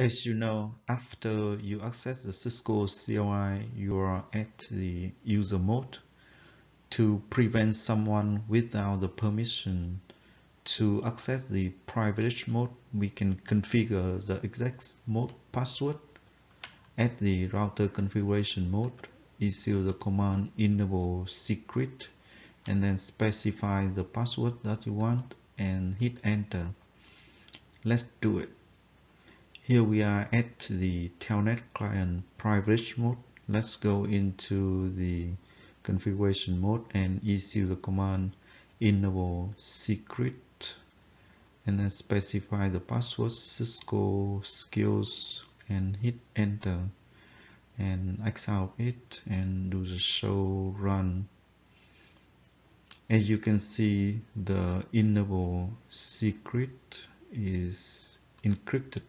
As you know, after you access the Cisco CLI, you are at the user mode. To prevent someone without the permission to access the privilege mode, we can configure the exec mode password. At the router configuration mode, issue the command enable secret and then specify the password that you want and hit enter. Let's do it. Here we are at the Telnet client privilege mode. Let's go into the configuration mode and issue the command enable secret and then specify the password Cisco skills and hit enter. And exit it and do the show run. As you can see the enable secret is encrypted